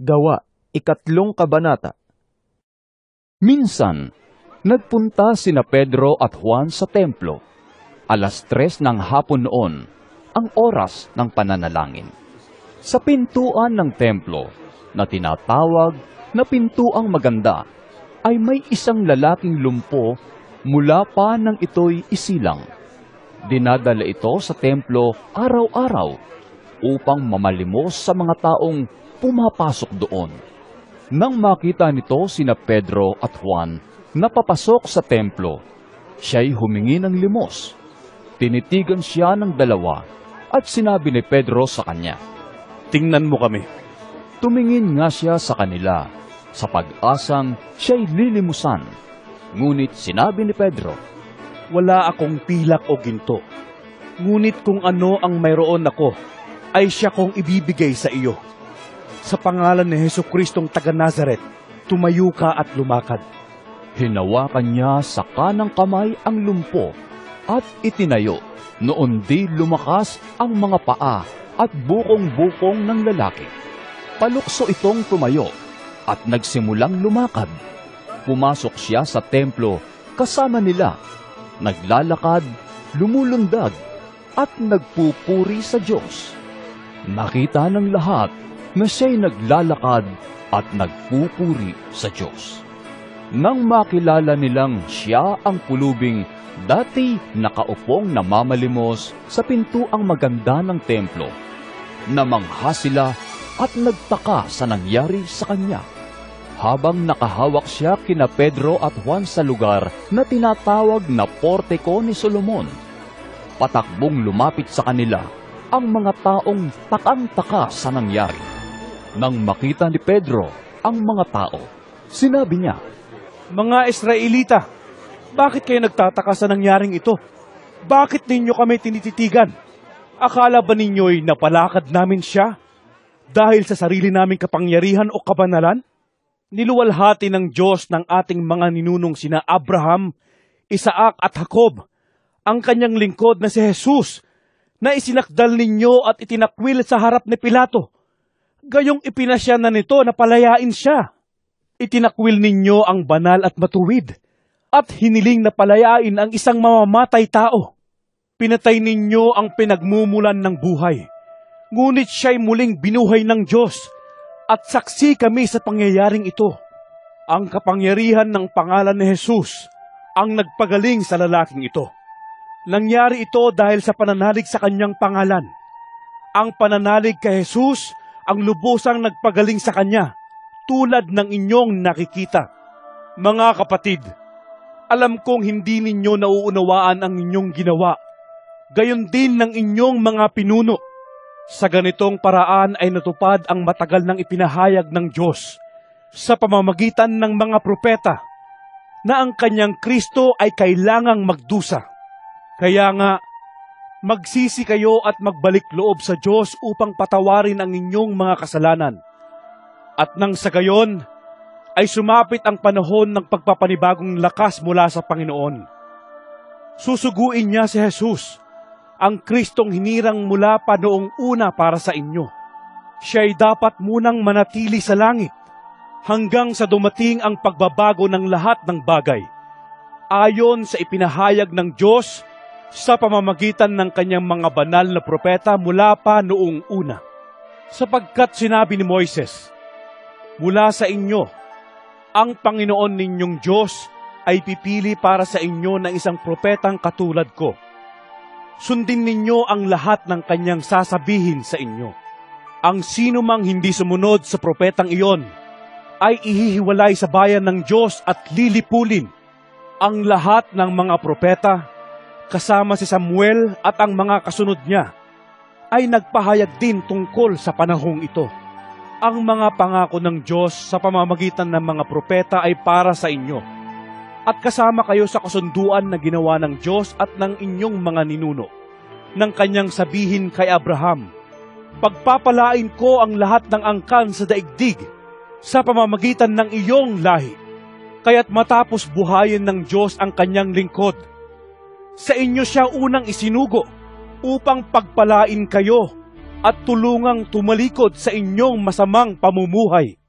Gawa, ikatlong kabanata. Minsan, nagpunta sina Pedro at Juan sa templo. Alas tres ng hapon noon, ang oras ng pananalangin. Sa pintuan ng templo, na tinatawag na pintuang maganda, ay may isang lalaking lumpo mula pa nang ito'y isilang. Dinadala ito sa templo araw-araw upang mamalimos sa mga taong pumapasok doon. Nang makita nito sina Pedro at Juan na papasok sa templo, siya'y humingi ng limos. Tinitigan siya ng dalawa at sinabi ni Pedro sa kanya, Tingnan mo kami. Tumingin nga siya sa kanila sa pag-asang siya'y lilimusan. Ngunit sinabi ni Pedro, Wala akong pilak o ginto. Ngunit kung ano ang mayroon ako, ay siya kong ibibigay sa iyo. Sa pangalan ni Heso Kristong taga Nazaret, tumayo ka at lumakad. Hinawakan niya sa kanang kamay ang lumpo at itinayo. Noon di lumakas ang mga paa at bukong-bukong ng lalaki. Palukso itong tumayo at nagsimulang lumakad. Pumasok siya sa templo kasama nila. Naglalakad, lumulundag at nagpupuri sa Diyos. Nakita ng lahat na siya'y naglalakad at nagpupuri sa Diyos. Nang makilala nilang siya ang pulubing dati nakaupong namamalimos sa pintuang maganda ng templo, namangha sila at nagtaka sa nangyari sa kanya. Habang nakahawak siya kina Pedro at Juan sa lugar na tinatawag na Portiko ni Solomon, patakbong lumapit sa kanila ang mga taong takang-taka sa nangyari. Nang makita ni Pedro ang mga tao, sinabi niya, Mga Israelita, bakit kayo nagtataka sa nangyaring ito? Bakit ninyo kami tinititigan? Akala ba ninyo'y napalakad namin siya? Dahil sa sarili naming kapangyarihan o kabanalan? Niluwalhati ng Diyos ng ating mga ninunong sina Abraham, Isaac at Jacob, ang kanyang lingkod na si Jesus, na isinakdal ninyo at itinakwil sa harap ni Pilato. Gayong ipinasya na nito na palayain siya. Itinakwil ninyo ang banal at matuwid, at hiniling na palayain ang isang mamamatay tao. Pinatay ninyo ang pinagmumulan ng buhay. Ngunit siya'y muling binuhay ng Diyos, at saksi kami sa pangyayaring ito. Ang kapangyarihan ng pangalan ni Jesus ang nagpagaling sa lalaking ito. Nangyari ito dahil sa pananalig sa kanyang pangalan. Ang pananalig kay Jesus ang lubusang nagpagaling sa kanya, tulad ng inyong nakikita. Mga kapatid, alam kong hindi ninyo nauunawaan ang inyong ginawa, gayon din ng inyong mga pinuno. Sa ganitong paraan ay natupad ang matagal ng ipinahayag ng Diyos sa pamamagitan ng mga propeta na ang kanyang Kristo ay kailangang magdusa. Kaya nga, magsisi kayo at magbalik loob sa Diyos upang patawarin ang inyong mga kasalanan. At nang sa gayon, ay sumapit ang panahon ng pagpapanibagong lakas mula sa Panginoon. Susuguin niya si Jesus, ang Kristong hinirang mula pa noong una para sa inyo. Siya'y dapat munang manatili sa langit hanggang sa dumating ang pagbabago ng lahat ng bagay, ayon sa ipinahayag ng Diyos sa pamamagitan ng kanyang mga banal na propeta mula pa noong una. Sapagkat sinabi ni Moises, Mula sa inyo, ang Panginoon ninyong Diyos ay pipili para sa inyo ng isang propetang katulad ko. Sundin ninyo ang lahat ng kanyang sasabihin sa inyo. Ang sino mang hindi sumunod sa propetang iyon ay ihihiwalay sa bayan ng Diyos at lilipulin. Ang lahat ng mga propeta, kasama si Samuel at ang mga kasunod niya, ay nagpahayag din tungkol sa panahong ito. Ang mga pangako ng Diyos sa pamamagitan ng mga propeta ay para sa inyo. At kasama kayo sa kasunduan na ginawa ng Diyos at ng inyong mga ninuno, ng kanyang sabihin kay Abraham, Pagpapalain ko ang lahat ng angkan sa daigdig sa pamamagitan ng iyong lahi. Kaya't matapos buhayin ng Diyos ang kanyang lingkod, sa inyo siya unang isinugo upang pagpalain kayo at tulungang tumalikod sa inyong masamang pamumuhay.